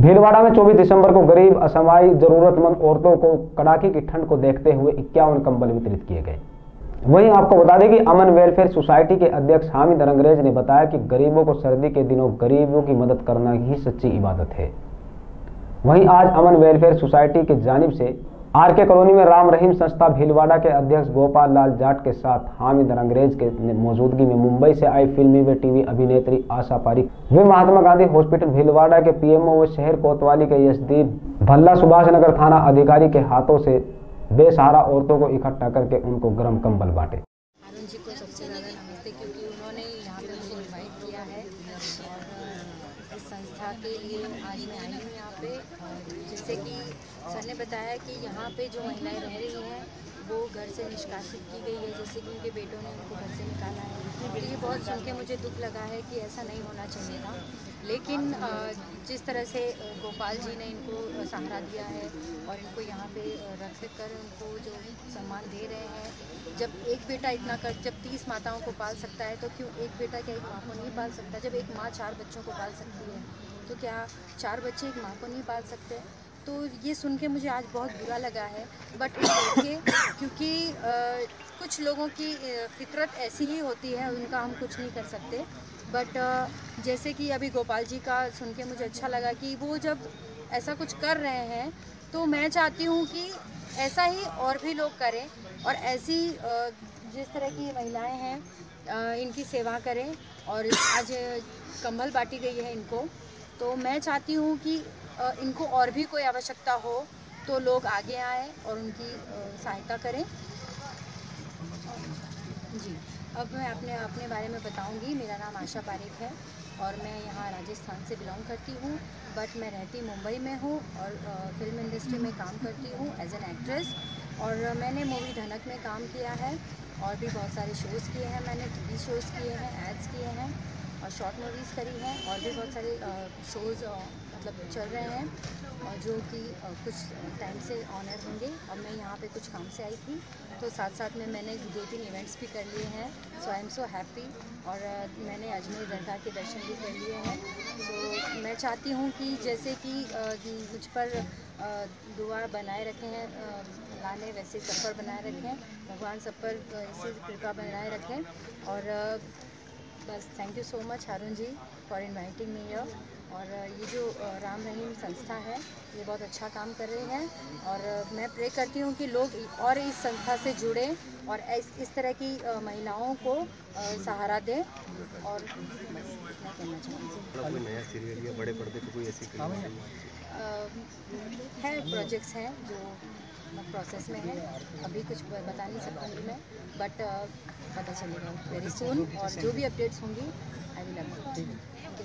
भीलवाड़ा में 24 दिसंबर को गरीब असमाई जरूरतमंद औरतों को कड़ाके की ठंड को देखते हुए इक्यावन कंबल वितरित किए गए। वहीं आपको बता दें कि अमन वेलफेयर सोसाइटी के अध्यक्ष हामिद अंग्रेज़ ने बताया कि गरीबों को सर्दी के दिनों गरीबों की मदद करना ही सच्ची इबादत है। वहीं आज अमन वेलफेयर सोसाइटी की जानब से आर के कॉलोनी में राम रहीम संस्था भीलवाड़ा के अध्यक्ष गोपाल लाल जाट के साथ हामिद अंग्रेज़ के मौजूदगी में मुंबई से आई फिल्मी व टीवी अभिनेत्री आशा पारिक वे महात्मा गांधी हॉस्पिटल भीलवाड़ा के पीएमओ व शहर कोतवाली के यशदीप भल्ला सुभाष नगर थाना अधिकारी के हाथों से बेसहारा औरतों को इकट्ठा करके उनको गर्म कम्बल बांटे। क्योंकि उन्होंने यहाँ मुझे इनवाइट किया है और इस संस्था के लिए आज मैं आई हूँ यहाँ पे। जैसे कि सर ने बताया कि यहाँ पे जो महिलाएँ रह रही हैं, वो घर से निष्कासित की गई है, जैसे कि उनके बेटों ने उनको घर से निकाला है। तो ये बहुत सुन के मुझे दुख लगा है कि ऐसा नहीं होना चाहिए था। लेकिन जिस तरह से गोपाल जी ने इनको सहारा दिया है और इनको यहाँ पे रख कर उनको जो सम्मान दे रहे हैं जब एक बेटा इतना कर जब तीस माताओं को पाल सकता है तो क्यों एक बेटा क्या एक माँ को नहीं पाल सकता? जब एक माँ चार बच्चों को पाल सकती है तो क्या चार बच्चे एक माँ को नहीं पाल सकते? तो ये सुन के मुझे आज बहुत बुरा लगा है। बट देखिए क्योंकि आ, कुछ लोगों की फितरत ऐसी ही होती है उनका हम कुछ नहीं कर सकते। बट जैसे कि अभी गोपाल जी का सुन के मुझे अच्छा लगा कि वो जब ऐसा कुछ कर रहे हैं तो मैं चाहती हूँ कि ऐसा ही और भी लोग करें और ऐसी जिस तरह की महिलाएँ हैं इनकी सेवा करें। और आज कंबल बांटी गई है इनको। तो मैं चाहती हूँ कि इनको और भी कोई आवश्यकता हो तो लोग आगे आएँ और उनकी सहायता करें। जी। अब मैं अपने अपने बारे में बताऊँगी। मेरा नाम आशा पारिक है और मैं यहाँ राजस्थान से बिलोंग करती हूँ बट मैं रहती मुंबई में हूँ और फ़िल्म इंडस्ट्री में काम करती हूँ एज एन एक्ट्रेस और मैंने मूवी धनक में काम किया है और भी बहुत सारे शोज़ किए हैं। मैंने टीवी शोज़ किए हैं एड्स किए हैं। शॉर्ट मूवीज़ करी हैं और भी बहुत सारे शोज़ मतलब चल रहे हैं और जो कि कुछ टाइम से ऑनर होंगे। और मैं यहाँ पे कुछ काम से आई थी तो साथ साथ में मैंने दो तीन इवेंट्स भी कर लिए हैं। सो आई एम सो हैप्पी और मैंने अजमेर दरगाह के दर्शन भी कर लिए हैं। तो मैं चाहती हूँ कि जैसे कि मुझ पर दुआ बनाए रखे लाने वैसे सब पर बनाए रखें, भगवान सब पर इसी कृपा बनाए रखें। और बस thank you so much Haroon ji for inviting me यर और ये जो राम रहीम संस्था है ये बहुत अच्छा काम कर रही है। और मैं प्रे करती हूँ कि लोग और इस संस्था से जुड़े और इस, इस तरह की महिलाओं को सहारा दें। और मैं कहना चाहूँगी। बड़े पर्दे कोई ऐसी है प्रोजेक्ट्स हैं जो प्रोसेस में है। अभी कुछ बता नहीं सकता हूँ मैं बट पता चलेगा। वेरी सुन और जो भी अपडेट्स होंगी आई विल अपडेट